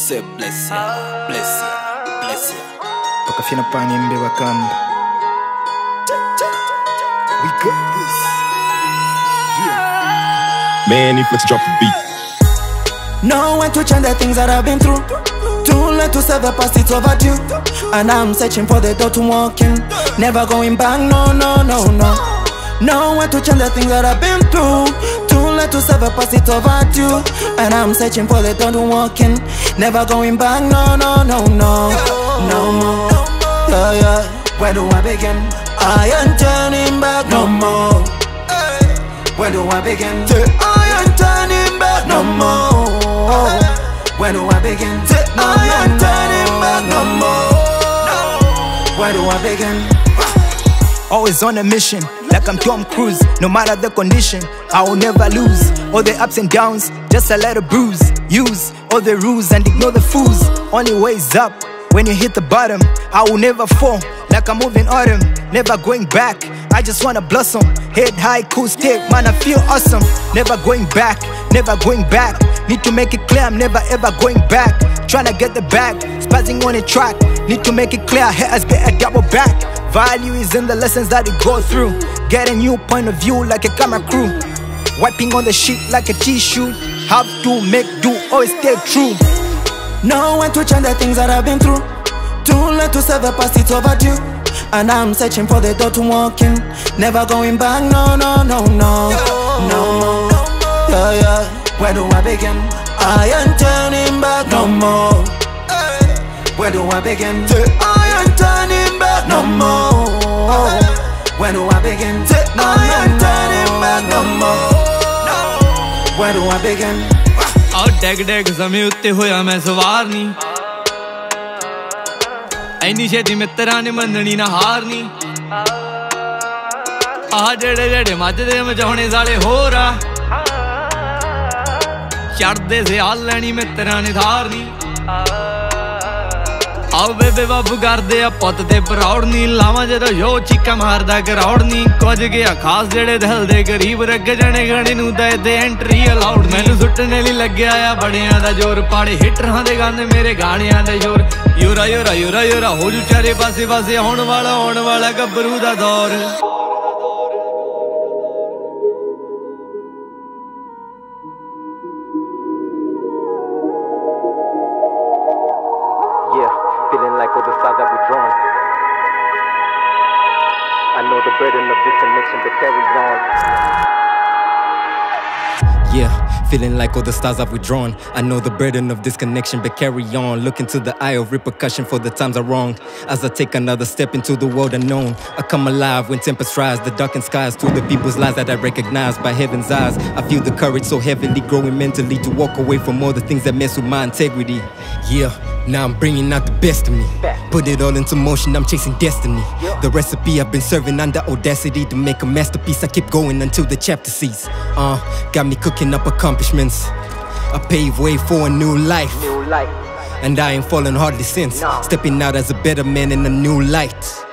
say bless ya, bless ya, bless ya. Pakafina pani mbe wakanda. We got this. Man, if let's drop the beat. No one to change the things that I've been through. Too late to save the past, it's overdue. And I'm searching for the door to walk in. Never going back, no, no, no, no. No one to change the things that I've been through. Late to past, it's overdue. And I'm searching for the door to walk in. Never going back, no, no, no, no. No more. Yeah, yeah. Where do I begin? I ain't turning back no more. Where do I begin? I ain't turning back no more. Where do I begin? I ain't turning back no more. Where do I begin? Always on a mission, like I'm Tom Cruise. No matter the condition, I will never lose. All the ups and downs, just a little bruise. Use all the rules and ignore the fools. Only ways up when you hit the bottom. I will never fall, like I'm moving autumn. Never going back, I just wanna blossom. Head high, cool stick, man, I feel awesome. Never going back, never going back. Need to make it clear, I'm never ever going back. Tryna get the bag, spazzing on a track. Need to make it clear, haters better double back. Value is in the lessons that you go through. Get a new point of view like a camera crew. Wiping on the sheet like a tissue. Have to make do, always stay true. No one to change the things that I've been through. Too late to save the past, it's overdue. And I'm searching for the door to walk in. Never going back, no, no, no, no. No more. Yeah, yeah. Where do I begin? I ain't turning back no more. Where do I begin? I ain't turning back no more. Where do I begin? I ain't turning back no more. Where do I begin? ਆ ਡੈਗ ਡੈਗ ਸਮੇਂ ਉੱਤੇ ਹੋਇਆ ਮੈਂ ਸਵਾਰ ਨਹੀਂ ਐਨੀ ਛੇਤੀ ਮਿੱਤਰਾਂ ਨੇ ਮੰਨਣੀ ਨਾ ਹਾਰਨੀ ਆ ਜਿਹੜੇ ਜਿਹੜੇ ਮੱਝਦੇ ਮਚਾਉਣੇ ਸਾਲੇ ਹੋਰ ਆ ਚੜਦੇ ਸਿਆਲ ਲੈਣੀ ਮਿੱਤਰਾਂ ਨੇ ਧਾਰਨੀ ਆਓ ਬੇਬੇ ਬਾਬੂ ਕਰਦੇ ਆ ਪੁੱਤ ਤੇ ਪਰੌੜ ਨਹੀਂ ਲਾਵਾਂ ਜਦੋਂ ਯੋ ਚੀਕਾ ਮਾਰਦਾ ਗਰੌੜ ਨਹੀਂ ਕੁਝ ਗਿਆ ਖਾਸ ਜਿਹੜੇ ਦਿਲ ਦੇ ਗਰੀਬ, ਰੱਗ ਜਣੇ ਗਣੇ ਨੂੰ ਦੇ ਦੇ ਐਂਟਰੀ ਅਲਾਉਡ ਮੈਨੂੰ ਸੁੱਟਣੇ ਲਈ ਲੱਗਿਆ ਆ ਬੜਿਆਂ ਦਾ ਜ਼ੋਰ, ਪਾੜੇ ਹਿੱਟਰਾਂ ਦੇ ਗਾਣੇ ਮੇਰੇ ਗਾਣਿਆਂ ਦੇ ਜ਼ੋਰ। ਯੋਰਾ ਯੋਰਾ ਯੋਰਾ ਯੋਰਾ, ਹੋ ਜੂ ਚਾਰੇ ਪਾਸੇ ਪਾਸੇ ਆਉਣ ਵਾਲਾ ਆਉਣ ਵਾਲਾ ਗੱਭਰੂ ਦਾ ਦੌਰ। Feeling like all the stars we're drawing. I know the burden of this connection, but carry on. Yeah, feeling like all the stars have withdrawn. I know the burden of disconnection, but carry on. Look into the eye of repercussion for the times are wrong. As I take another step into the world unknown, I come alive when tempest rise. The darkened skies to the people's lives that I recognize by heaven's eyes. I feel the courage so heavily growing mentally to walk away from all the things that mess with my integrity. Yeah, now I'm bringing out the best of me. Put it all into motion, I'm chasing destiny. The recipe I've been serving under audacity to make a masterpiece. I keep going until the chapter cease. Uh, got me cooking up accomplishments. I pave way for a new life. And I ain't fallen hardly since. Stepping out as a better man in a new light.